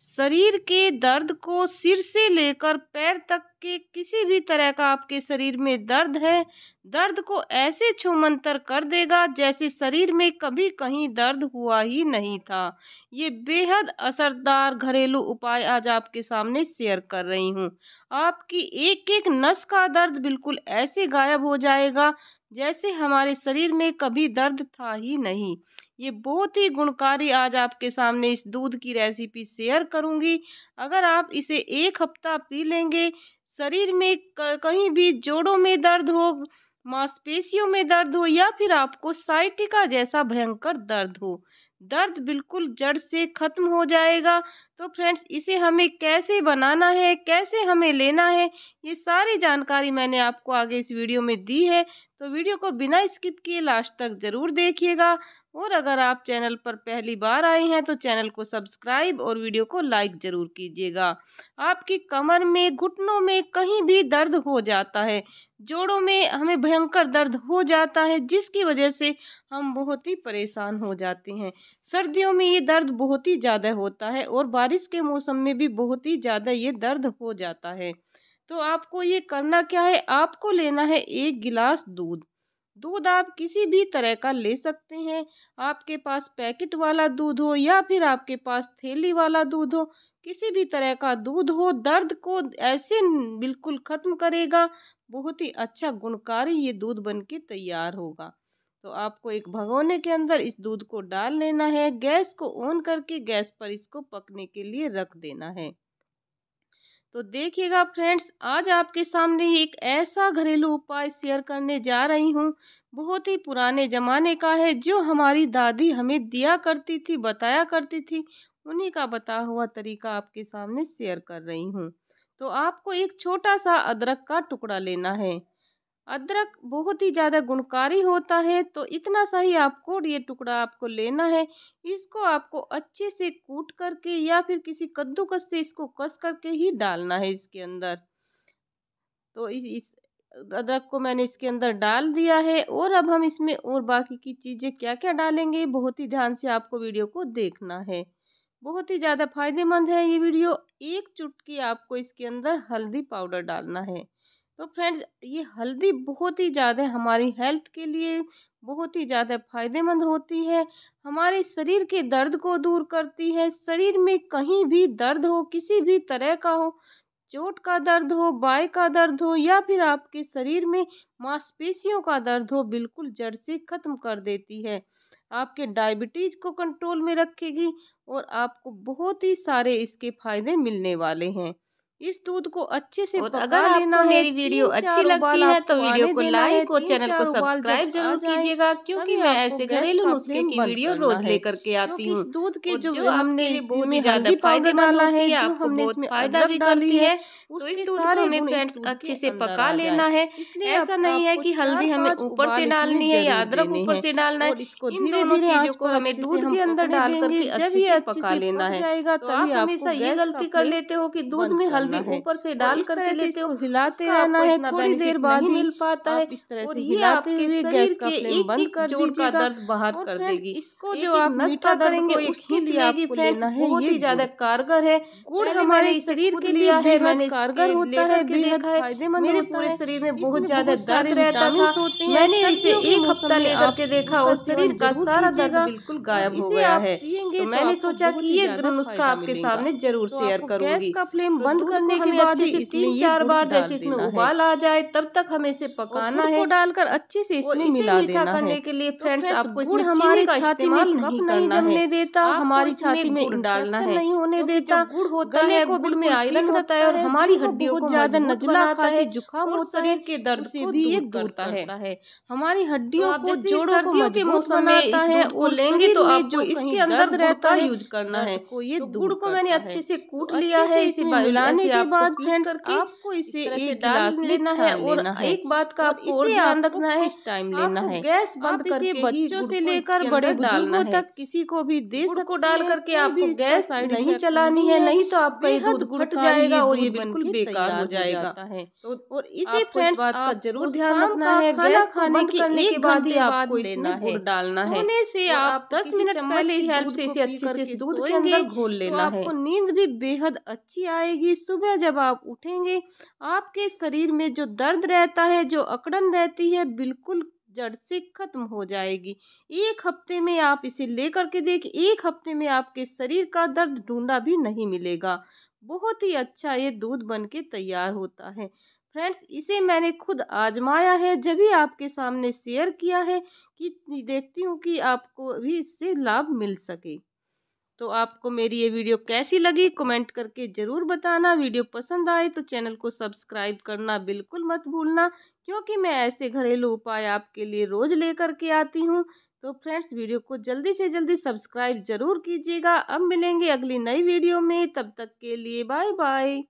शरीर के दर्द को सिर से लेकर पैर तक के किसी भी तरह का आपके शरीर में दर्द है दर्द को ऐसे छुमंतर कर देगा जैसे शरीर में कभी कहीं दर्द हुआ ही नहीं था। ये बेहद असरदार घरेलू उपाय आज आपके सामने शेयर कर रही हूँ। आपकी एक एक नस का दर्द बिल्कुल ऐसे गायब हो जाएगा जैसे हमारे शरीर में कभी दर्द था ही नहीं। ये बहुत ही गुणकारी आज आपके सामने इस दूध की रेसिपी शेयर करूँगी। अगर आप इसे एक हफ़्ता पी लेंगे, शरीर में कहीं भी जोड़ों में दर्द हो मांसपेशियों में दर्द हो या फिर आपको साइटिका जैसा भयंकर दर्द हो दर्द बिल्कुल जड़ से ख़त्म हो जाएगा। तो फ्रेंड्स, इसे हमें कैसे बनाना है, कैसे हमें लेना है, ये सारी जानकारी मैंने आपको आगे इस वीडियो में दी है। तो वीडियो को बिना स्किप किए लास्ट तक ज़रूर देखिएगा। और अगर आप चैनल पर पहली बार आए हैं तो चैनल को सब्सक्राइब और वीडियो को लाइक ज़रूर कीजिएगा। आपकी कमर में, घुटनों में कहीं भी दर्द हो जाता है, जोड़ों में हमें भयंकर दर्द हो जाता है, जिसकी वजह से हम बहुत ही परेशान हो जाते हैं। सर्दियों में ये दर्द बहुत ही ज़्यादा होता है और बारिश के मौसम में भी बहुत ही ज़्यादा ये दर्द हो जाता है। तो आपको ये करना क्या है? आपको लेना है एक गिलास दूध। दूध आप किसी भी तरह का ले सकते हैं। आपके पास पैकेट वाला दूध हो या फिर आपके पास थैली वाला दूध हो, किसी भी तरह का दूध हो, दर्द को ऐसे बिल्कुल ख़त्म करेगा। बहुत ही अच्छा गुणकारी ये दूध बन के तैयार होगा। तो आपको एक भगोने के अंदर इस दूध को डाल लेना है, गैस को ऑन करके गैस पर इसको पकने के लिए रख देना है। तो देखिएगा फ्रेंड्स, आज आपके सामने ही एक ऐसा घरेलू उपाय शेयर करने जा रही हूँ, बहुत ही पुराने ज़माने का है, जो हमारी दादी हमें दिया करती थी, बताया करती थी, उन्हीं का बताया हुआ तरीका आपके सामने शेयर कर रही हूँ। तो आपको एक छोटा सा अदरक का टुकड़ा लेना है। अदरक बहुत ही ज़्यादा गुणकारी होता है तो इतना सा ही आपको ये टुकड़ा आपको लेना है। इसको आपको अच्छे से कूट करके या फिर किसी कद्दूकस से इसको कस करके ही डालना है इसके अंदर। तो इस, इस अदरक को मैंने इसके अंदर डाल दिया है और अब हम इसमें और बाकी की चीज़ें क्या क्या डालेंगे बहुत ही ध्यान से आपको वीडियो को देखना है। बहुत ही ज़्यादा फ़ायदेमंद है ये वीडियो। एक चुटकी आपको इसके अंदर हल्दी पाउडर डालना है। तो फ्रेंड्स, ये हल्दी बहुत ही ज़्यादा हमारी हेल्थ के लिए बहुत ही ज़्यादा फ़ायदेमंद होती है। हमारे शरीर के दर्द को दूर करती है। शरीर में कहीं भी दर्द हो, किसी भी तरह का हो, चोट का दर्द हो, बाय का दर्द हो या फिर आपके शरीर में मांसपेशियों का दर्द हो, बिल्कुल जड़ से ख़त्म कर देती है। आपके डायबिटीज़ को कंट्रोल में रखेगी और आपको बहुत ही सारे इसके फ़ायदे मिलने वाले हैं। इस दूध को अच्छे से और अगर आपको मेरी वीडियो अच्छी लगती है तो वीडियो को लाइक और चैनल को सब्सक्राइब ज़रूर कीजिएगा क्योंकि मैं ऐसे घरेलू नुस्खे की वीडियो रोज लेकर के आती हूँ दूध के जो हमने बहुत ही ज़्यादा फ़ायदे डाला है आपको बहुत फ़ायदा भी करती है तो इस दूध को हमें फ्रेंड्स अच्छे से पका लेना है। ऐसा नहीं है कि हल्दी हमें ऊपर से डालनी है या अदरक ऊपर से डालना है इन दोनों चीज़ों को हमें दूध के अंदर डाल करके अच्छे से पका लेना है तो आप हमेशा ये गलती कर लेते हो कि दूध में हल्दी भी ऊपर से डाल करके लेते हो हिलाते रहना है थोड़ी देर बाद मिल पाता है। इस तरह से हिलाते हुए गैस का फ्लेम बंद कर जोड़ का दर्द बाहर कर देगी। इसको जो आप मीठा करेंगे उसके लिए आपको लेना है बहुत ही ज़्यादा कारगर है। गुड़ हमारे शरीर के लिए बेहद कारगर होता है बेहद फ़ायदेमंद मेरे पूरे शरीर में बहुत ज़्यादा दर्द रहता था। मैंने इसे एक हफ़्ता लेकर के देखा और शरीर का सारा दर्द बिल्कुल गायब हो गया है। तो मैंने सोचा कि ये नुस्खा आपके सामने ज़रूर शेयर करूँगी गैस का फ्लेम बंद करने करने के बाद इसे तीन चार बार जैसे इसमें उबाल आ जाए तब तक हमें इसे पकाना है। डालकर अच्छे से इसमें मिला देना करने के लिए फ्रेंड्स तो आपको इसमें हमारी छाती में नहीं करना है। देता हमारी छाती में डालना है। नहीं होने देता। गुड़ होता है गुड़ में आयरन होता है और हमारी हड्डियों को ज़्यादा नजला आता है जुकाम और शरीर के दर्द से भी ये दूर करता है। हमारी हड्डियों को जोड़ों को के मौसम में आता है वो लेंगे तो आप जो इसके अंदर रहता है यूज़ करना है। ये गुड़ को मैंने अच्छे से कूट लिया है इसे मिलाने के बाद फ्रेंड्स आपको इसे एक गिलास लेना है और एक बात का आपको और ध्यान रखना है टाइम लेना है? गैस बंद करके बच्चों से लेकर बड़े बुज़ुर्गों तक किसी को भी दे को डाल करके आपको गैस नहीं चलानी है नहीं तो आपका ये दूध फट जाएगा और ये बिल्कुल बेकार हो जाएगा। है। तो और इसे फ्रेंड्स बात का ज़रूर ध्यान रखना है। गैस खाने के एक घंटे आपको लेना है। डालना है। सोने से आप दस मिनट पहले इस हेल्प से इसे अच्छे से दूध के अंदर घोल लेना है आपको नींद भी बेहद अच्छी आएगी सुबह जब आप उठेंगे, आपके शरीर में जो दर्द रहता है, जो अकड़न रहती है, बिल्कुल जड़ से खत्म हो जाएगी। एक हफ़्ते में आप इसे लेकर के देख, एक हफ़्ते में आपके शरीर का दर्द ढूंढा भी नहीं मिलेगा। बहुत ही अच्छा ये दूध बन के तैयार होता है। फ्रेंड्स, इसे मैंने खुद आजमाया है, जब भी आपके सामने शेयर किया है कि देखती हूँ कि आपको भी इससे लाभ मिल सके। तो आपको मेरी ये वीडियो कैसी लगी कमेंट करके ज़रूर बताना। वीडियो पसंद आए तो चैनल को सब्सक्राइब करना बिल्कुल मत भूलना, क्योंकि मैं ऐसे घरेलू उपाय आपके लिए रोज़ लेकर के आती हूँ। तो फ्रेंड्स, वीडियो को जल्दी से जल्दी सब्सक्राइब ज़रूर कीजिएगा। अब मिलेंगे अगली नई वीडियो में, तब तक के लिए बाय बाय